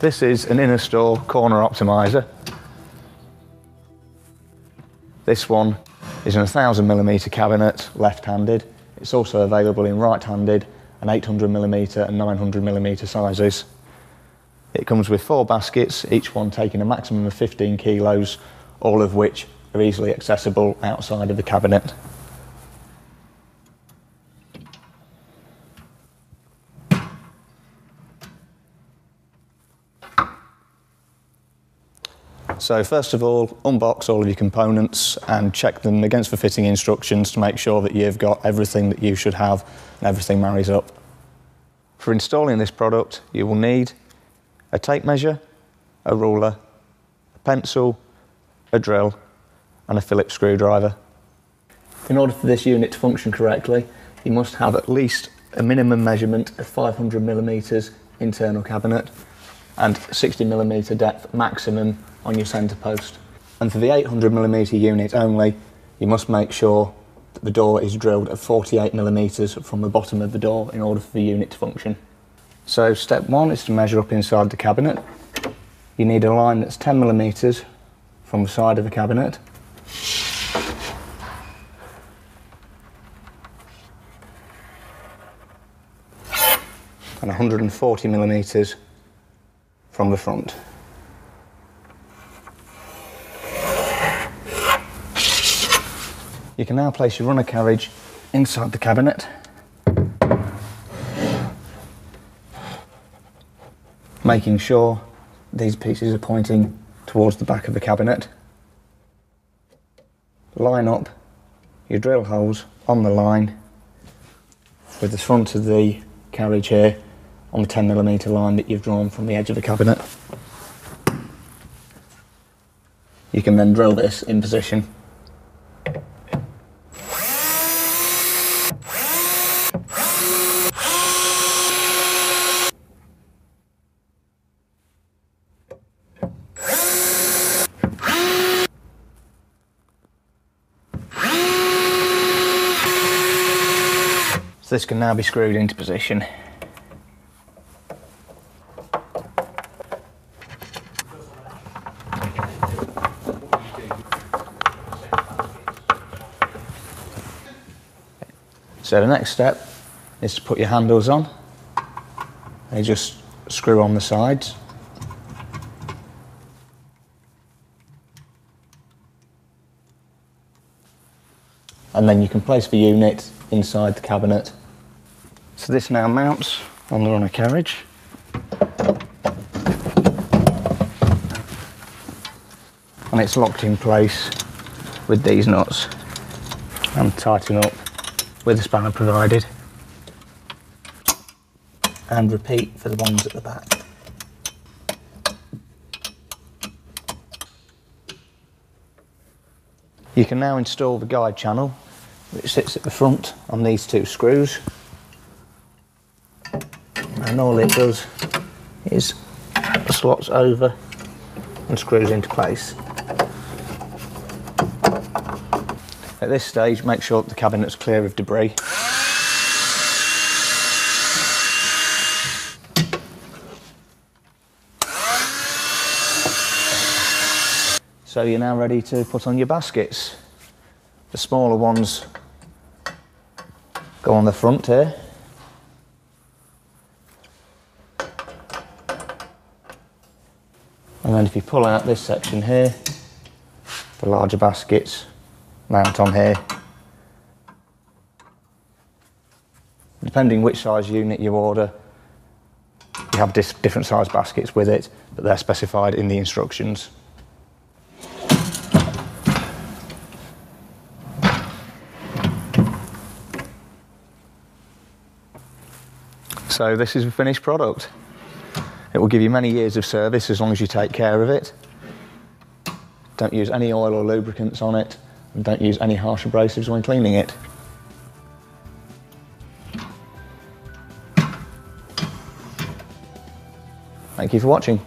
This is an inner store corner optimizer. This one is in a 1000 millimeter cabinet, left-handed. It's also available in right-handed and 800 millimeter and 900 millimeter sizes. It comes with four baskets, each one taking a maximum of 15 kilos, all of which are easily accessible outside of the cabinet. So first of all, unbox all of your components and check them against the fitting instructions to make sure that you've got everything that you should have and everything marries up. For installing this product, you will need a tape measure, a ruler, a pencil, a drill and a Phillips screwdriver. In order for this unit to function correctly, you must have at least a minimum measurement of 500 millimeters internal cabinet and 60 millimeter depth maximum on your centre post. And for the 800 millimeter unit only, you must make sure that the door is drilled at 48 millimeters from the bottom of the door in order for the unit to function. So step one is to measure up inside the cabinet. You need a line that's 10 millimeters from the side of the cabinet. And 140 millimeters from the front. You can now place your runner carriage inside the cabinet. Making sure these pieces are pointing towards the back of the cabinet. Line up your drill holes on the line with the front of the carriage here on the 10mm line that you've drawn from the edge of the cabinet. You can then drill this in position So this can now be screwed into position. So the next step is to put your handles on. They just screw on the sides. And then you can place the unit inside the cabinet so this now mounts on the runner carriage. And it's locked in place with these nuts and tighten up with the spanner provided. And repeat for the ones at the back. You can now install the guide channel which sits at the front on these two screws and all it does is slots over and screws into place. At this stage, make sure the cabinet's clear of debris. So you're now ready to put on your baskets. The smaller ones go on the front here. And then if you pull out this section here, the larger baskets mount on here. Depending which size unit you order, you have different size baskets with it, but they're specified in the instructions. So this is the finished product. It will give you many years of service as long as you take care of it. Don't use any oil or lubricants on it, and don't use any harsh abrasives when cleaning it. Thank you for watching.